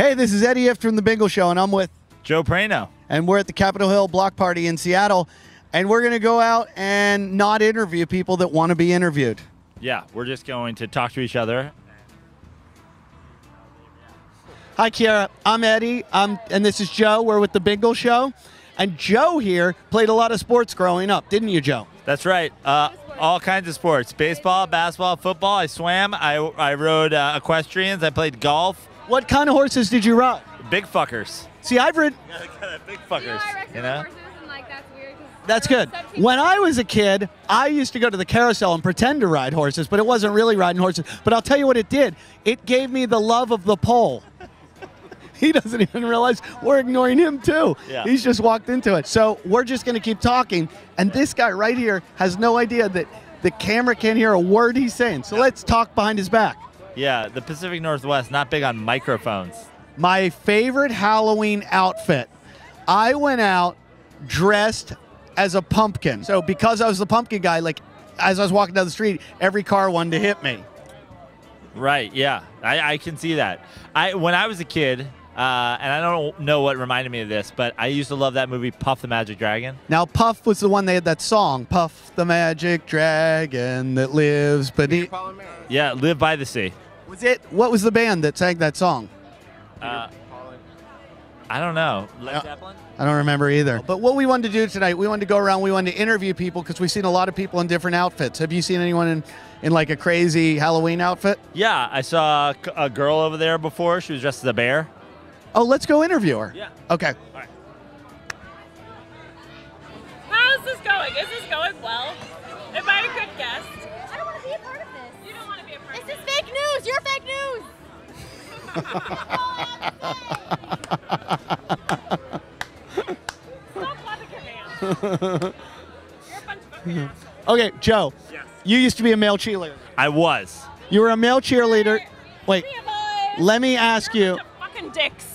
Hey, this is Eddie Ifft from The Bingle Show, and I'm with, Joe Praino. and we're at the Capitol Hill Block Party in Seattle, and we're going to go out and not interview people that want to be interviewed. Yeah, we're just going to talk to each other. Hi, Kiara. I'm Eddie, um, and this is Joe. We're with The Bingle Show, and Joe here played a lot of sports growing up, didn't you, Joe? That's right. Uh, all kinds of sports: baseball, basketball, football. I swam. I I rode uh, equestrians. I played golf. What kind of horses did you ride? Big fuckers. See, I've ridden. Big You fuckers. know, I You know. horses and like that's weird. 'cause That's good. When I was a kid, I used to go to the carousel and pretend to ride horses, but it wasn't really riding horses. But I'll tell you what it did. It gave me the love of the pole. he doesn't even realize we're ignoring him too. Yeah. He's just walked into it. So we're just going to keep talking. And this guy right here has no idea that the camera can't hear a word he's saying. So let's talk behind his back. Yeah, the Pacific Northwest not big on microphones. My favorite Halloween outfit. I went out dressed as a pumpkin. So because I was the pumpkin guy, like as I was walking down the street, every car wanted to hit me. Right. Yeah, I, I can see that. I when I was a kid, uh, and I don't know what reminded me of this, but I used to love that movie Puff the Magic Dragon. Now Puff was the one they had that song, Puff the Magic Dragon that lives beneath. Yeah, Live by the Sea. Was it? What was the band that sang that song? Uh, I don't know. Led Zeppelin. I don't remember either. But what we wanted to do tonight, we wanted to go around, we wanted to interview people because we've seen a lot of people in different outfits. Have you seen anyone in, in like a crazy Halloween outfit? Yeah, I saw a girl over there before. She was dressed as a bear. Oh, let's go interview her. Yeah. Okay. How's this going? Is this going well? Am I a good guest? I don't want to be a part of this. You don't want to be a part of This of is fake news. You're fake news. Stop clapping your hands. You're a bunch of fucking assholes. Okay, Joe. Yes. You used to be a male cheerleader. I was. You were a male cheerleader. Wait, Three of us. let me ask you. Bunch of fucking dicks.